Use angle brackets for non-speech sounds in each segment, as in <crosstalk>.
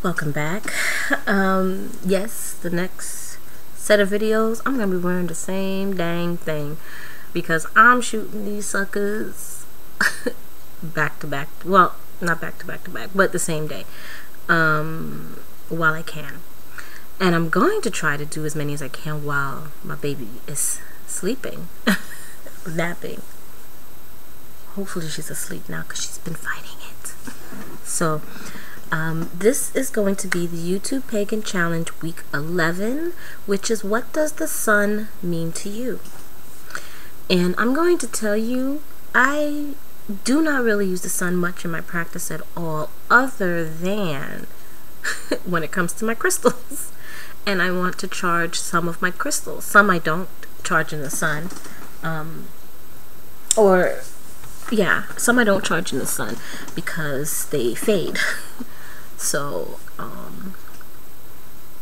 Welcome back. Um, yes, the next set of videos, I'm to be wearing the same dang thing because I'm shooting these suckers <laughs> back to back. Well, not back to back to back, but the same day um, while I can. And I'm going to try to do as many as I can while my baby is sleeping, <laughs> napping. Hopefully she's asleep now because she's been fighting it. so um, this is going to be the YouTube Pagan Challenge week 11, which is what does the sun mean to you? And I'm going to tell you, I do not really use the sun much in my practice at all, other than <laughs> when it comes to my crystals. And I want to charge some of my crystals. Some I don't charge in the sun. Um, or, yeah, some I don't charge in the sun because they fade. <laughs> So, um,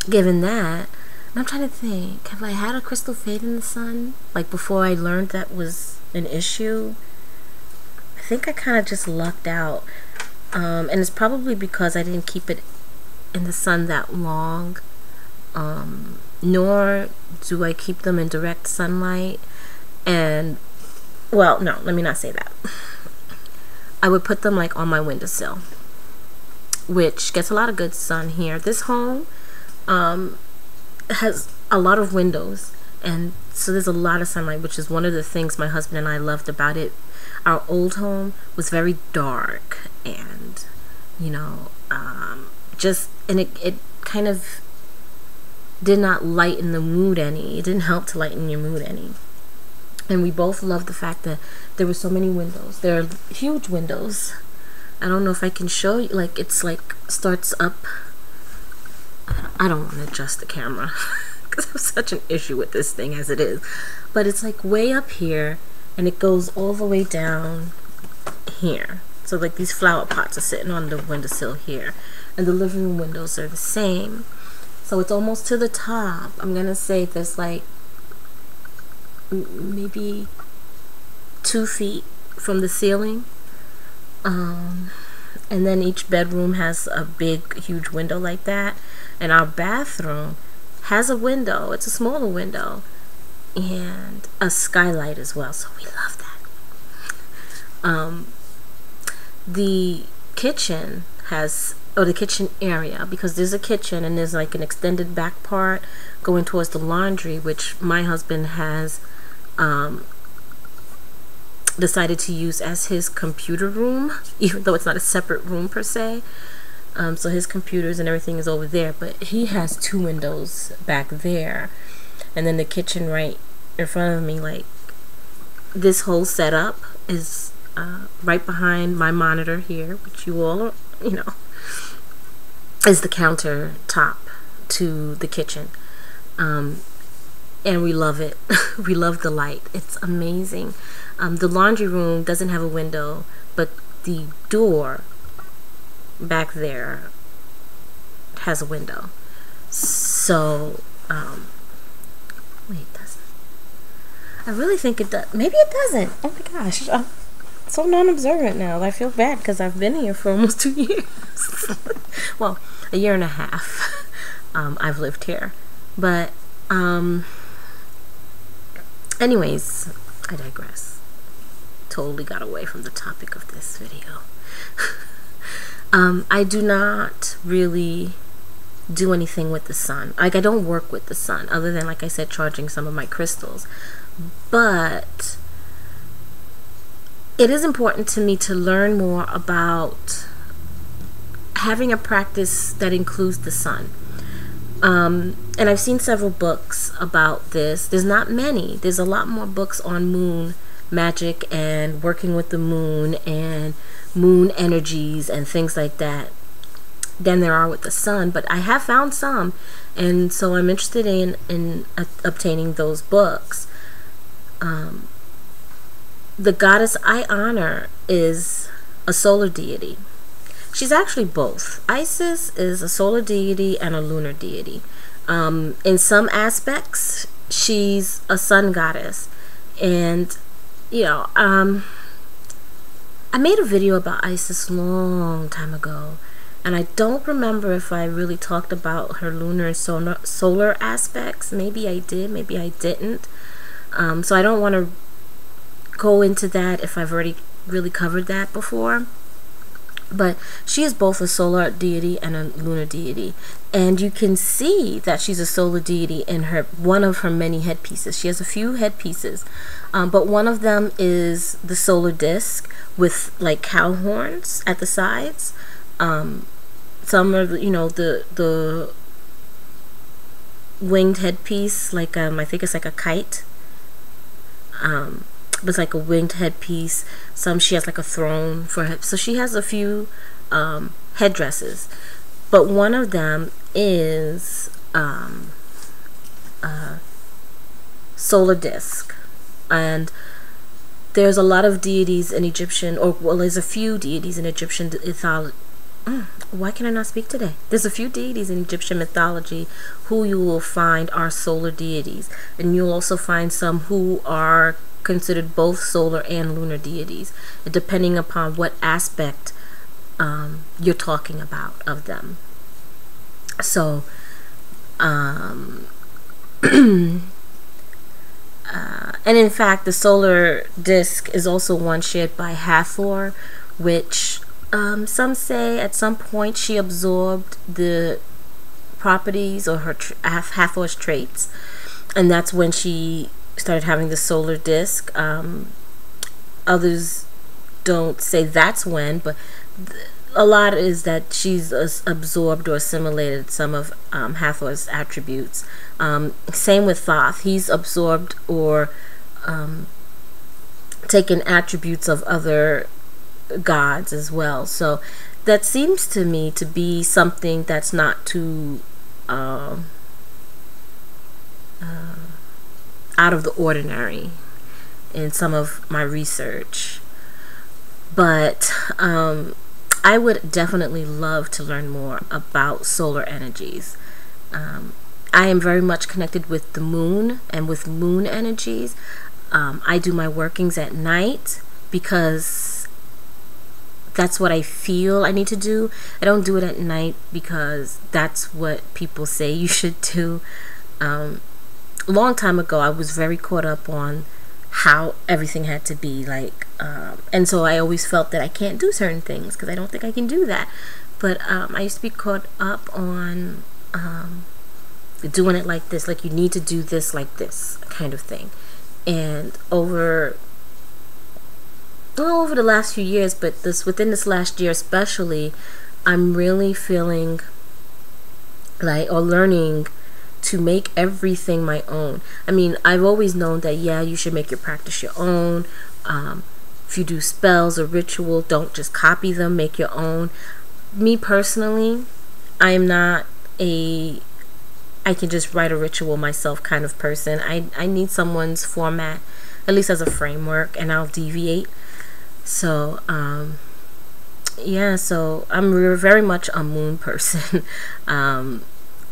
given that, I'm trying to think, have I had a crystal fade in the sun? Like before I learned that was an issue? I think I kind of just lucked out. Um, and it's probably because I didn't keep it in the sun that long. Um, nor do I keep them in direct sunlight. And, well, no, let me not say that. <laughs> I would put them like on my windowsill which gets a lot of good sun here. This home um, has a lot of windows, and so there's a lot of sunlight, which is one of the things my husband and I loved about it. Our old home was very dark, and you know, um, just and it it kind of did not lighten the mood any. It didn't help to lighten your mood any. And we both loved the fact that there were so many windows. There are huge windows I don't know if I can show you like it's like starts up. I don't want to adjust the camera <laughs> because I have such an issue with this thing as it is. But it's like way up here and it goes all the way down here. So like these flower pots are sitting on the windowsill here and the living room windows are the same. So it's almost to the top. I'm gonna say there's like maybe two feet from the ceiling um, and then each bedroom has a big, huge window like that. And our bathroom has a window. It's a smaller window. And a skylight as well. So we love that. Um, the kitchen has or the kitchen area because there's a kitchen and there's like an extended back part going towards the laundry which my husband has um, decided to use as his computer room, <laughs> even though it's not a separate room per se. Um, so his computers and everything is over there, but he has two windows back there, and then the kitchen right in front of me. Like this whole setup is uh, right behind my monitor here, which you all, you know, is the countertop to the kitchen. Um, and we love it. <laughs> we love the light. It's amazing. Um, the laundry room doesn't have a window, but the door back there has a window. So, um, wait, doesn't. I really think it does. Maybe it doesn't. Oh my gosh. I'm so non-observant now. I feel bad because I've been here for <laughs> almost two years. <laughs> well, a year and a half. Um, I've lived here, but um, anyways, I digress totally got away from the topic of this video. <laughs> um, I do not really do anything with the sun. Like I don't work with the sun other than like I said charging some of my crystals. But it is important to me to learn more about having a practice that includes the sun. Um, and I've seen several books about this. There's not many. There's a lot more books on moon magic and working with the moon and moon energies and things like that than there are with the sun but I have found some and so I'm interested in in uh, obtaining those books um, the goddess I honor is a solar deity she's actually both Isis is a solar deity and a lunar deity um, in some aspects she's a sun goddess and you know, um, I made a video about Isis long time ago, and I don't remember if I really talked about her lunar and solar, solar aspects. Maybe I did, maybe I didn't. Um, so I don't want to go into that if I've already really covered that before. But she is both a solar deity and a lunar deity. And you can see that she's a solar deity in her one of her many headpieces. She has a few headpieces, um, but one of them is the solar disc with like cow horns at the sides. Um, some are, you know, the the winged headpiece, like um, I think it's like a kite. Um, was like a winged headpiece. Some she has like a throne for her. So she has a few um, headdresses, but one of them is um, a solar disc, and there's a lot of deities in Egyptian, or well, there's a few deities in Egyptian mythology. Mm, why can I not speak today? There's a few deities in Egyptian mythology who you will find are solar deities, and you'll also find some who are considered both solar and lunar deities, depending upon what aspect um, you're talking about of them. So, um, <clears throat> uh, and in fact, the solar disk is also one shared by Hathor, which um, some say at some point she absorbed the properties or her tra- Hathor's traits, and that's when she started having the solar disk. Um, others don't say that's when, but a lot is that she's absorbed or assimilated some of um, Hathor's attributes. Um, same with Thoth. He's absorbed or um, taken attributes of other gods as well. So that seems to me to be something that's not too. Uh, uh, out of the ordinary in some of my research. But um, I would definitely love to learn more about solar energies. Um, I am very much connected with the moon and with moon energies. Um, I do my workings at night because that's what I feel I need to do. I don't do it at night because that's what people say you should do. Um, long time ago, I was very caught up on how everything had to be like, um, and so I always felt that I can't do certain things because I don't think I can do that. But um, I used to be caught up on um, doing it like this, like you need to do this like this kind of thing. And over well, over the last few years, but this within this last year especially, I'm really feeling like or learning to make everything my own. I mean, I've always known that, yeah, you should make your practice your own. Um, if you do spells or ritual, don't just copy them, make your own. Me personally, I am not a I can just write a ritual myself kind of person. I, I need someone's format, at least as a framework, and I'll deviate. So, um, yeah, so I'm very much a moon person. <laughs> um,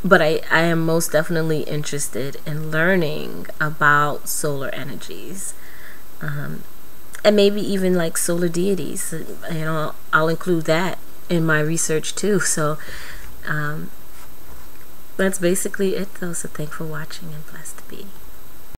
but I, I am most definitely interested in learning about solar energies um, and maybe even like solar deities you know I'll include that in my research too so um, that's basically it though so thanks for watching and blessed to be